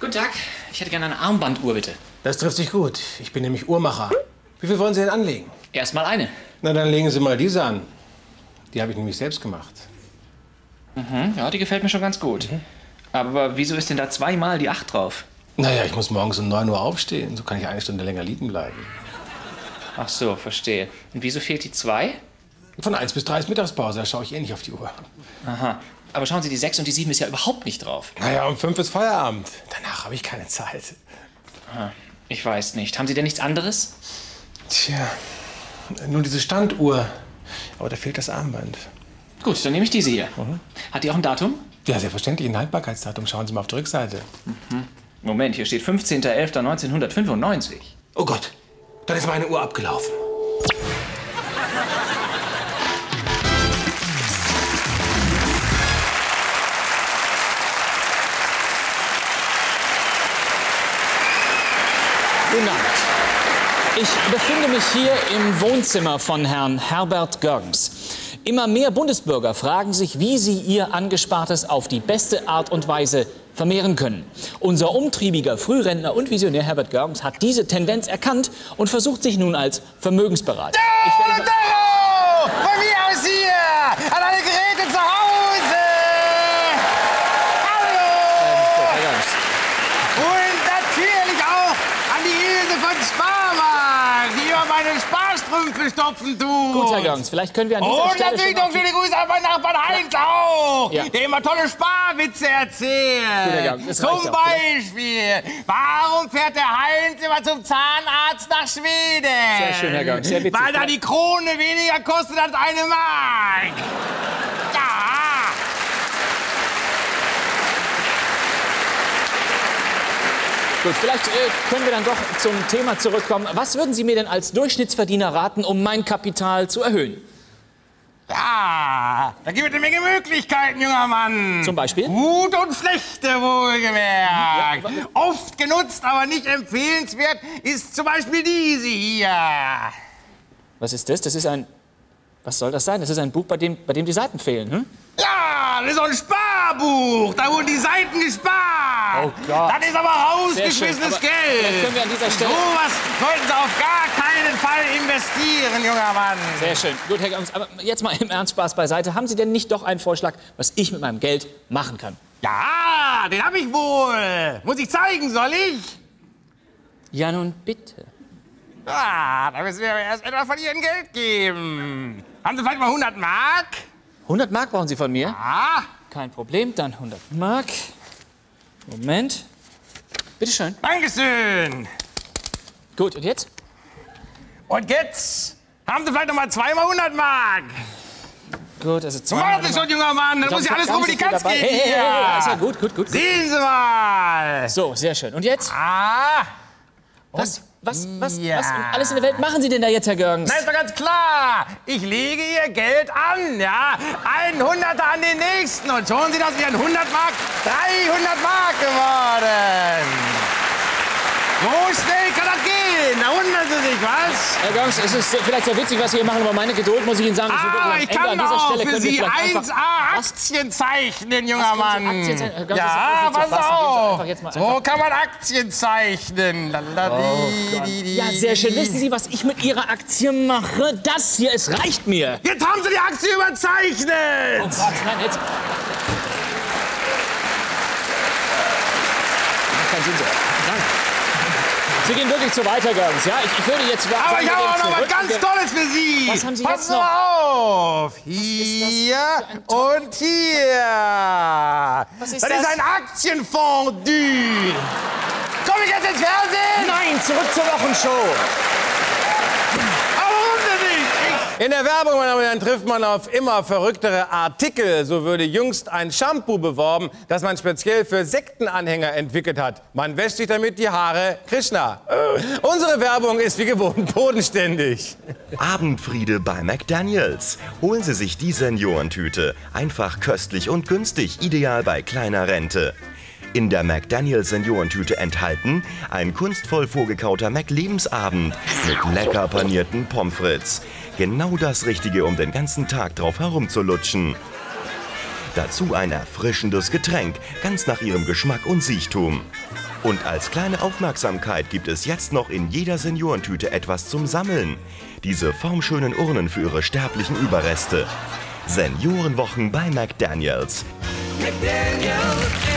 Guten Tag. Ich hätte gerne eine Armbanduhr, bitte. Das trifft sich gut. Ich bin nämlich Uhrmacher. Wie viel wollen Sie denn anlegen? Erstmal eine. Na, dann legen Sie mal diese an. Die habe ich nämlich selbst gemacht. Mhm, ja, die gefällt mir schon ganz gut. Aber wieso ist denn da zweimal die 8 drauf? Naja, ich muss morgens um 9 Uhr aufstehen. So kann ich eine Stunde länger liegen bleiben. Ach so, verstehe. Und wieso fehlt die 2? Von 1 bis 3 ist Mittagspause. Da schaue ich eh nicht auf die Uhr. Aha. Aber schauen Sie, die 6 und die 7 ist ja überhaupt nicht drauf. Naja, um 5 ist Feierabend. Danach habe ich keine Zeit. Aha. Ich weiß nicht. Haben Sie denn nichts anderes? Tja, nur diese Standuhr. Aber da fehlt das Armband. Gut, dann nehme ich diese hier. Hat die auch ein Datum? Ja, selbstverständlich. Ein Haltbarkeitsdatum. Schauen Sie mal auf die Rückseite. Moment, hier steht 15.11.1995. Oh Gott, dann ist meine Uhr abgelaufen. Guten Abend. Ich befinde mich hier im Wohnzimmer von Herrn Herbert Görgens. Immer mehr Bundesbürger fragen sich, wie sie ihr Angespartes auf die beste Art und Weise vermehren können. Unser umtriebiger Frührentner und Visionär Herbert Görgens hat diese Tendenz erkannt und versucht sich nun als Vermögensberater. Ich werde- Doro! Von mir aus hier! An alle Geräte zu Hause! Hallo! Herr Görgens, Und natürlich auch an die Ilse von Sparmarkt, die immer meine Sparstrümpfe stopfen tut. Gut, Herr Görgens, vielleicht können wir an dieser Und Stelle natürlich noch schöne Grüße an meinen Nachbarn Heinz auch, Ja. der immer tolle Sparwitze erzählt. Reicht Zum. Beispiel, warum fährt der Heinz immer zum Zahnarzt nach Schweden? Sehr schön, Herr Görgens, sehr witzig. Weil da die Krone weniger kostet als eine Mark. Ja. Gut, vielleicht äh, können wir dann doch zum Thema zurückkommen. Was würden Sie mir denn als Durchschnittsverdiener raten, um mein Kapital zu erhöhen? Ja, da gibt es eine Menge Möglichkeiten, junger Mann. Zum Beispiel? Gut und schlechte, wohlgemerkt. Ja, Oft genutzt, aber nicht empfehlenswert ist zum Beispiel diese hier. Was ist das? Das ist ein. Was soll das sein? Das ist ein Buch, bei dem, bei dem die Seiten fehlen. Hm? Ja, das ist so ein Sparbuch. Da wurden die Seiten gespart. Oh Gott. Das ist aber rausgeschmissenes aber Geld. vielleicht können wir an dieser Stelle- So was sollten Sie auf gar keinen Fall investieren, junger Mann. Sehr schön. Gut, Herr Görgens, aber jetzt mal im Ernst Spaß beiseite. Haben Sie denn nicht doch einen Vorschlag, was ich mit meinem Geld machen kann? Ja, den hab ich wohl. Muss ich zeigen, soll ich? Ja, nun bitte. Ah, da müssen wir aber erst etwas von Ihrem Geld geben. Haben Sie vielleicht mal 100 Mark? 100 Mark brauchen Sie von mir? Ah, Kein Problem, dann 100 Mark. Moment. Bitte schön. Dankeschön. Gut, und jetzt? Und jetzt haben Sie vielleicht noch mal zweimal 100 Mark. Gut, also So zwei. machen Sie schon, junger Mann. Da muss ja alles über nicht die Katz gehen. Hey, hey, hey, ist ja gut, gut, gut. gut. Sehen Sie mal. So, sehr schön. Und jetzt? Ah. Was, was, was, ja. was alles in der Welt machen Sie denn da jetzt, Herr Görgens? Na, ist doch ganz klar. Ich lege Ihr Geld an, ja. Ein Hunderter an den nächsten. Und schon Sie das wie ein 100 Mark, 300 Mark geworden. So schnell kann das gehen. Da wundern Sie sich, was? Herr Görgens, es ist vielleicht sehr witzig, was Sie hier machen, aber meine Geduld, muss ich Ihnen sagen, am ich Ende. kann An dieser auch Stelle für Sie vielleicht einfach- 1A Was? Aktien zeichnen, junger Mann. Aktien zeichnen? Ja, pass auf. So kann man Aktien zeichnen. Lalali, Ja, sehr schön. Wissen Sie, was ich mit Ihrer Aktie mache? Das hier, es reicht mir. Jetzt haben Sie die Aktie überzeichnet. Oh Gott, nein, jetzt. Keinen Sinn so. Sie gehen wirklich zu weit, Herr Görgens. Ja, ich, ich würde jetzt sagen, Aber ich habe auch noch was ganz Tolles für Sie. Was haben Sie Passen jetzt Sie noch? mal auf. Hier und hier. Was ist das, das? ist ein Aktienfondue. Komm ich jetzt ins Fernsehen? Nein, zurück zur Wochenshow. Aber warum denn nicht? Ich In der Werbung, meine Damen und Herren, trifft man auf immer verrücktere Artikel. So würde jüngst ein Shampoo beworben, das man speziell für Sektenanhänger entwickelt hat. Man wäscht sich damit die Haare Krishna. Unsere Werbung ist wie gewohnt bodenständig. Abendfriede bei McDaniels. Holen Sie sich die Seniorentüte. Einfach köstlich und günstig, ideal bei kleiner Rente. In der McDaniels Seniorentüte enthalten ein kunstvoll vorgekauter McLebensabend mit lecker panierten Pommes frites. Genau das Richtige, um den ganzen Tag drauf herumzulutschen. Dazu ein erfrischendes Getränk, ganz nach ihrem Geschmack und Siechtum. Und als kleine Aufmerksamkeit gibt es jetzt noch in jeder Seniorentüte etwas zum Sammeln. Diese formschönen Urnen für ihre sterblichen Überreste. Seniorenwochen bei McDaniels. McDaniels.